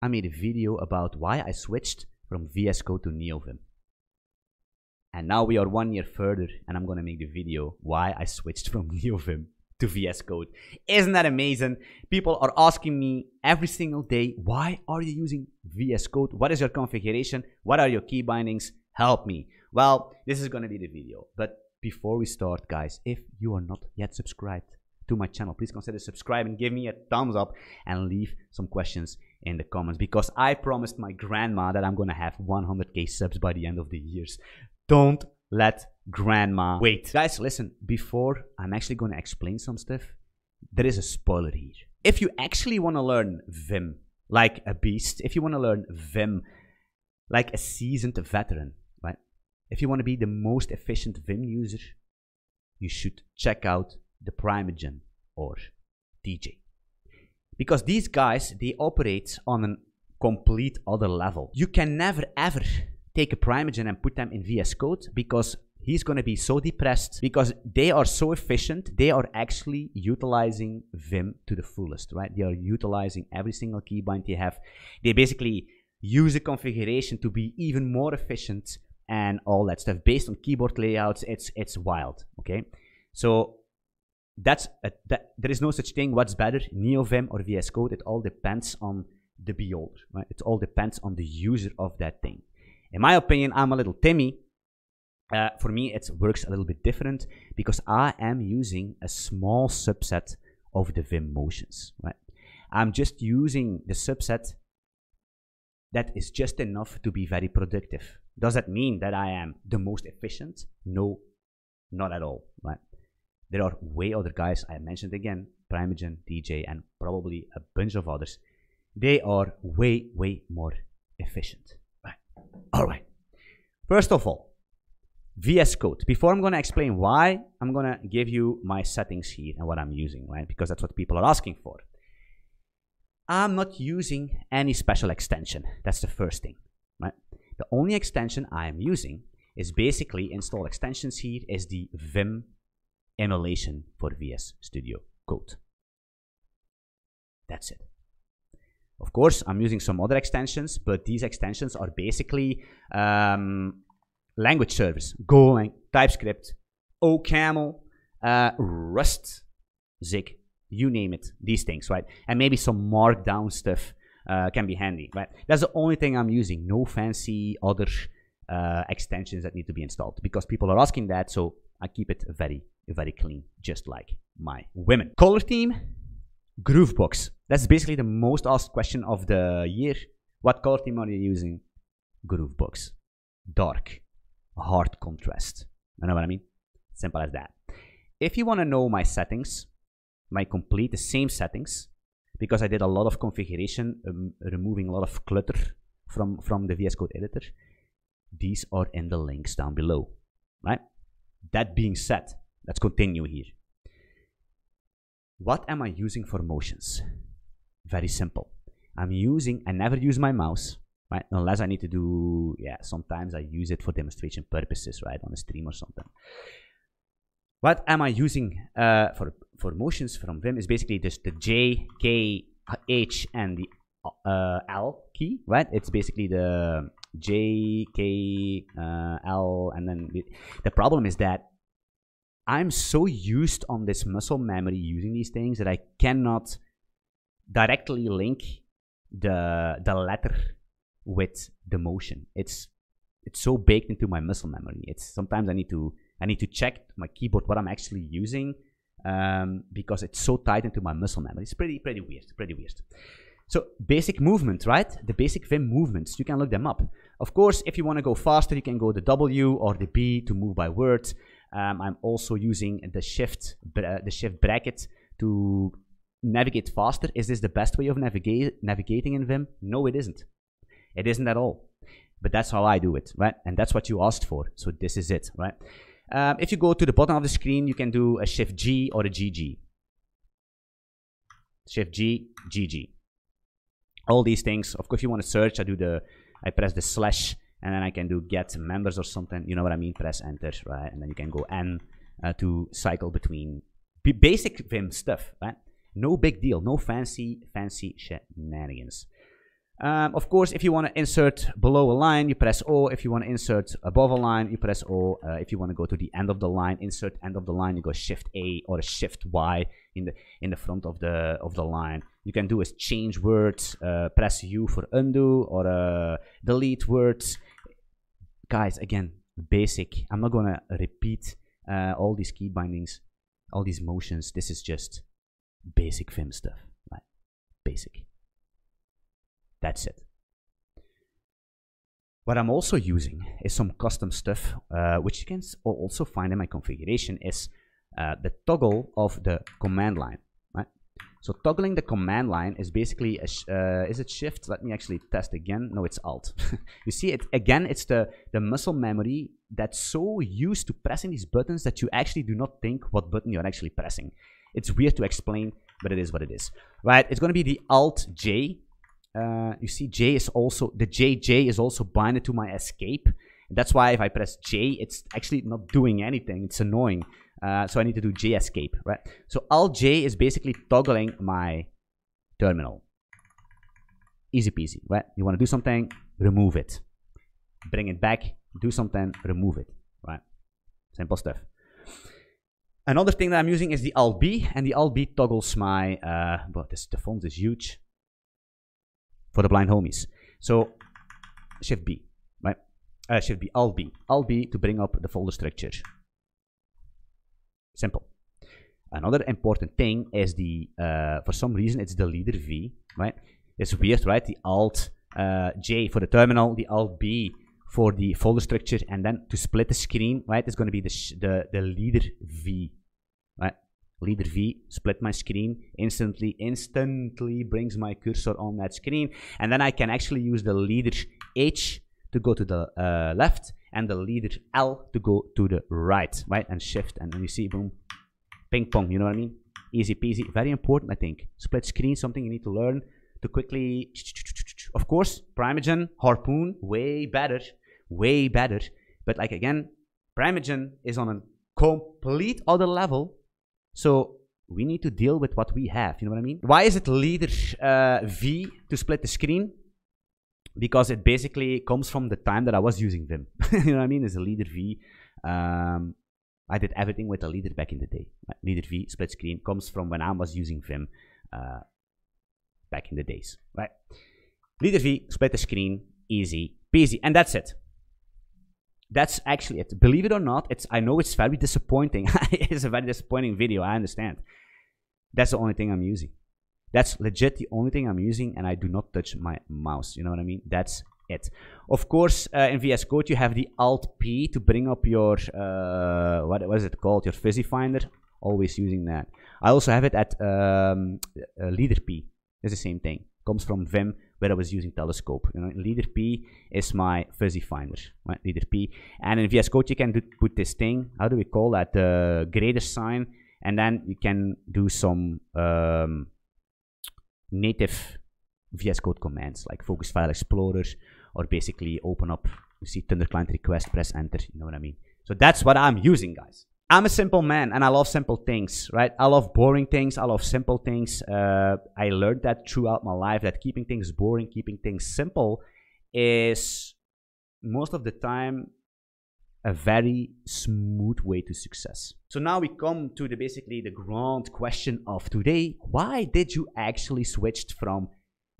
I made a video about why I switched from VS Code to NeoVim. And now we are one year further and I'm gonna make the video why I switched from NeoVim to VS Code. Isn't that amazing? People are asking me every single day, why are you using VS Code? What is your configuration? What are your key bindings? Help me. Well, this is gonna be the video. But before we start, guys, if you are not yet subscribed to my channel, please consider subscribing, give me a thumbs up, and leave some questions in the comments because I promised my grandma that I'm gonna have 100k subs by the end of the years. Don't let grandma wait. Guys, listen, before I'm actually gonna explain some stuff, there is a spoiler here. If you actually wanna learn Vim like a beast, if you wanna learn Vim like a seasoned veteran, right? If you wanna be the most efficient Vim user, you should check out the Primeagen or TJ because these guys they operate on a complete other level. You can never ever take a Primeagen and put them in VS Code because he's going to be so depressed because they are so efficient. They are actually utilizing Vim to the fullest, right? They are utilizing every single keybind they have. They basically use the configuration to be even more efficient and all that stuff based on keyboard layouts. It's it's wild. Okay, so that's a, that there is no such thing what's better neovim or vs code. It all depends on the beholder right? It all depends on the user of that thing. In my opinion i'm a little timmy. Uh, for me it works a little bit different because i am using a small subset of the vim motions right? I'm just using the subset that is just enough to be very productive. Does that mean that i am the most efficient? No not at all right there are way other guys I mentioned again, Primeagen, TJ, and probably a bunch of others. They are way, way more efficient. Right. All right. First of all, VS Code. Before I'm going to explain why, I'm going to give you my settings here and what I'm using, right? Because that's what people are asking for. I'm not using any special extension. That's the first thing, right? The only extension I am using is basically install extensions here is the Vim emulation for VS Studio Code. That's it. Of course, I'm using some other extensions, but these extensions are basically um, language servers, Golang, TypeScript, OCaml, uh, Rust, Zig, you name it, these things, right? And maybe some markdown stuff uh, can be handy, right? That's the only thing I'm using, no fancy other uh, extensions that need to be installed because people are asking that, so I keep it very very clean, just like my women. Color theme, Gruvbox. That's basically the most asked question of the year. What color theme are you using? Gruvbox. Dark, hard contrast. You know what I mean? Simple as that. If you want to know my settings, my complete, the same settings, because I did a lot of configuration, um, removing a lot of clutter from, from the VS Code editor, these are in the links down below, right? That being said, Let's continue here. What am I using for motions? Very simple. I'm using, I never use my mouse, right? Unless I need to do, yeah, sometimes I use it for demonstration purposes, right? On a stream or something. What am I using uh, for, for motions from Vim is basically just the J, K, H, and the uh, L key, right? It's basically the J, K, uh, L, and then the, the problem is that I'm so used on this muscle memory using these things that I cannot directly link the the letter with the motion. It's it's so baked into my muscle memory. It's sometimes I need to I need to check my keyboard what I'm actually using um, because it's so tied into my muscle memory. It's pretty pretty weird. Pretty weird. So basic movement, right? The basic Vim movements. You can look them up. Of course, if you want to go faster, you can go the W or the B to move by words. Um, I'm also using the shift, the shift bracket to navigate faster. Is this the best way of navigate, navigating in Vim? No, it isn't. It isn't at all. But that's how I do it, right? And that's what you asked for. So this is it, right? Um, if you go to the bottom of the screen, you can do a Shift G or a GG. Shift G, GG. All these things. Of course, if you want to search, I do the, I press the slash and then I can do get members or something. You know what I mean? Press enter, right? And then you can go N uh, to cycle between basic Vim stuff, right? No big deal, no fancy, fancy shenanigans. Um, of course, if you want to insert below a line, you press O. If you want to insert above a line, you press O. Uh, if you want to go to the end of the line, insert end of the line, you go Shift A or Shift Y in the in the front of the of the line. You can do is change words, uh, press U for undo or uh, delete words. Guys, again, basic. I'm not gonna repeat uh, all these key bindings, all these motions. This is just basic Vim stuff, right? Basic. That's it. What I'm also using is some custom stuff, uh, which you can also find in my configuration, is uh, the toggle of the command line. Right? So toggling the command line is basically, uh, is it shift? Let me actually test again. No, it's alt. you see it again, it's the, the muscle memory that's so used to pressing these buttons that you actually do not think what button you're actually pressing. It's weird to explain, but it is what it is. Right, it's going to be the alt J uh, you see J is also, the JJ is also binded to my escape. That's why if I press J, it's actually not doing anything. It's annoying. Uh, so I need to do J escape, right? So Alt J is basically toggling my terminal. Easy peasy, right? You want to do something, remove it. Bring it back, do something, remove it, right? Simple stuff. Another thing that I'm using is the Alt B, and the Alt B toggles my, uh, but this, the font is huge for the blind homies. So Shift B, right? Uh, Shift B, Alt B, Alt B to bring up the folder structure. Simple. Another important thing is the, uh, for some reason, it's the leader V, right? It's weird, right? The Alt uh, J for the terminal, the Alt B for the folder structure, and then to split the screen, right? It's going to be the, the, the leader V, right? Leader V, split my screen, instantly, instantly brings my cursor on that screen. And then I can actually use the leader H to go to the uh, left and the leader L to go to the right, right? And shift, and you see, boom, ping pong, you know what I mean? Easy peasy, very important, I think. Split screen, something you need to learn to quickly, of course, Primeagen, Harpoon, way better, way better. But like again, Primeagen is on a complete other level so we need to deal with what we have. You know what I mean? Why is it leader uh, V to split the screen? Because it basically comes from the time that I was using Vim. you know what I mean? It's a leader V. Um, I did everything with a leader back in the day. Leader V split screen comes from when I was using Vim uh, back in the days, right? Leader V split the screen, easy peasy, and that's it that's actually it. Believe it or not, it's I know it's very disappointing. it's a very disappointing video. I understand. That's the only thing I'm using. That's legit the only thing I'm using, and I do not touch my mouse. You know what I mean? That's it. Of course, uh, in VS Code, you have the Alt P to bring up your uh, what what is it called? Your fuzzy finder. Always using that. I also have it at um, uh, Leader P. It's the same thing. Comes from Vim where I was using telescope. You know, leader P is my fuzzy finder, right? Leader P. And in VS Code, you can do, put this thing, how do we call that? The uh, greater sign. And then you can do some um, native VS Code commands like Focus File Explorer or basically open up, you see Thunder Client request, press enter, you know what I mean? So that's what I'm using, guys. I'm a simple man and I love simple things, right? I love boring things. I love simple things. Uh, I learned that throughout my life that keeping things boring, keeping things simple is most of the time a very smooth way to success. So now we come to the basically the grand question of today. Why did you actually switch from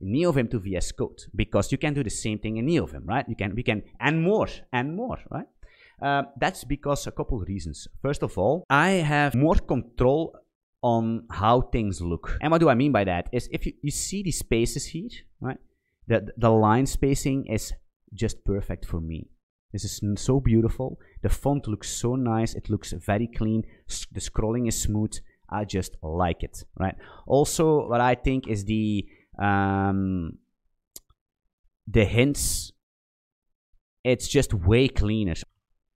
NeoVim to VS Code? Because you can do the same thing in NeoVim, right? You can, we can, and more, and more, right? Uh, that's because a couple reasons. First of all, I have more control on how things look. And what do I mean by that? Is if you, you see these spaces here, right? The, the line spacing is just perfect for me. This is so beautiful. The font looks so nice. It looks very clean. The scrolling is smooth. I just like it, right? Also, what I think is the um, the hints. It's just way cleaner.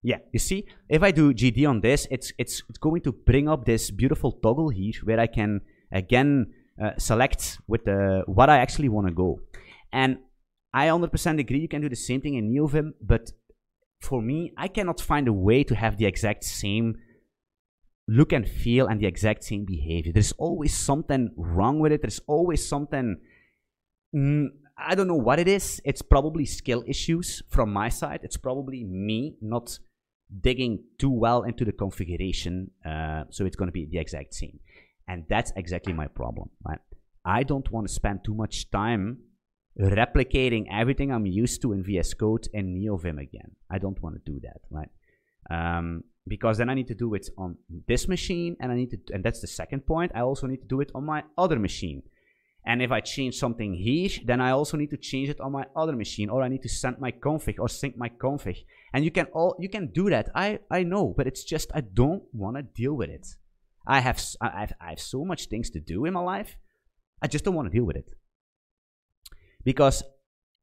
Yeah, you see, if I do GD on this, it's, it's, going to bring up this beautiful toggle here where I can again uh, select with the, what I actually want to go. And I 100% agree you can do the same thing in NeoVim, but for me, I cannot find a way to have the exact same look and feel and the exact same behavior. There's always something wrong with it. There's always something mm, I don't know what it is. It's probably skill issues from my side. It's probably me not digging too well into the configuration. Uh, so it's going to be the exact same. And that's exactly my problem, right? I don't want to spend too much time replicating everything I'm used to in VS Code in NeoVim again. I don't want to do that, right? Um, because then I need to do it on this machine, and I need to, and that's the second point. I also need to do it on my other machine. And if I change something here, then I also need to change it on my other machine, or I need to send my config or sync my config. And you can all you can do that. I I know, but it's just I don't want to deal with it. I have I have I have so much things to do in my life. I just don't want to deal with it. Because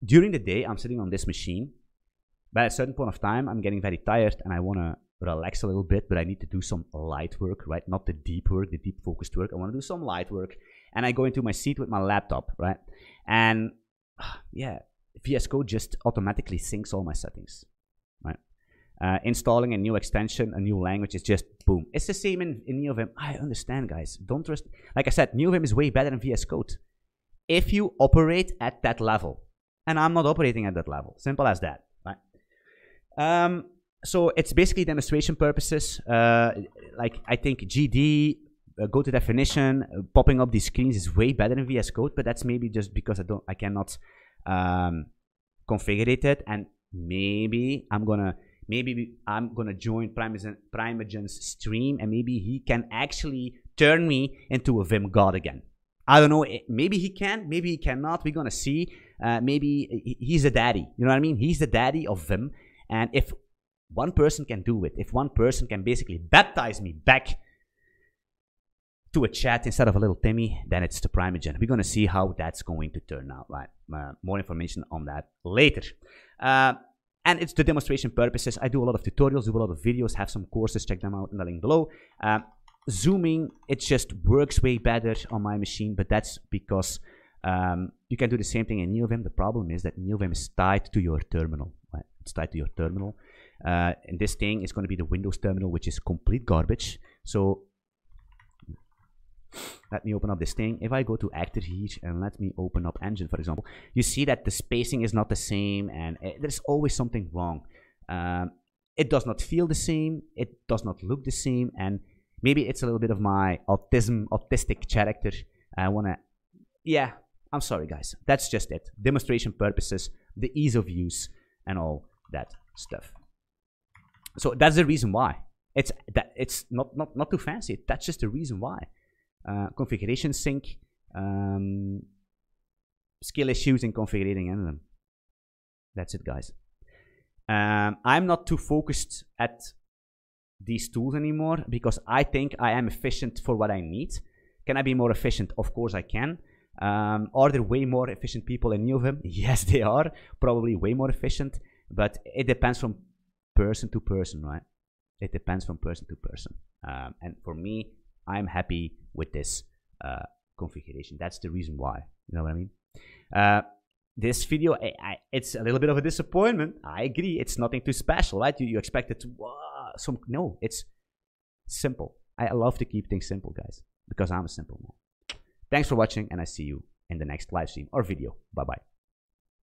during the day I'm sitting on this machine, but at a certain point of time I'm getting very tired and I want to relax a little bit, but I need to do some light work, right? Not the deep work, the deep focused work. I want to do some light work and I go into my seat with my laptop, right? And yeah, VS Code just automatically syncs all my settings, right? Uh, installing a new extension, a new language is just boom. It's the same in, in NeoVim. I understand, guys. Don't trust. Like I said, NeoVim is way better than VS Code. If you operate at that level, and I'm not operating at that level, simple as that, right? Um, so it's basically demonstration purposes. Uh, like I think GD uh, go to definition, uh, popping up these screens is way better in VS Code, but that's maybe just because I don't, I cannot um, configure it, and maybe I'm gonna, maybe I'm gonna join Primeagen, Primeagen's stream, and maybe he can actually turn me into a Vim god again. I don't know. Maybe he can, maybe he cannot. We're gonna see. Uh, maybe he's the daddy. You know what I mean? He's the daddy of Vim, and if one person can do it, if one person can basically baptize me back to a chat instead of a little Timmy, then it's the Primeagen. We're going to see how that's going to turn out. Right? Uh, more information on that later. Uh, and it's the demonstration purposes. I do a lot of tutorials, do a lot of videos, have some courses, check them out in the link below. Uh, zooming, it just works way better on my machine, but that's because um, you can do the same thing in NeoVim. The problem is that NeoVim is tied to your terminal. Right? It's tied to your terminal. Uh, and this thing is going to be the Windows terminal, which is complete garbage. So let me open up this thing. If I go to actor here and let me open up engine, for example, you see that the spacing is not the same and it, there's always something wrong. Um, it does not feel the same. It does not look the same. And maybe it's a little bit of my autism, autistic character. I want to, yeah, I'm sorry, guys. That's just it. Demonstration purposes, the ease of use, and all that stuff. So that's the reason why. It's that it's not not not too fancy. That's just the reason why configuration sync, um, skill issues in configuring them. That's it, guys. Um, I'm not too focused at these tools anymore because I think I am efficient for what I need. Can I be more efficient? Of course I can. Um, are there way more efficient people in NeoVim? Yes, they are. Probably way more efficient, but it depends from person to person, right? It depends from person to person. Um, and for me, I'm happy with this uh, configuration. That's the reason why. You know what I mean? Uh, this video, I, I, it's a little bit of a disappointment. I agree. It's nothing too special, right? You, you expect it to, some, no, it's simple. I love to keep things simple, guys, because I'm a simple man. Thanks for watching, and I see you in the next live stream or video. Bye-bye.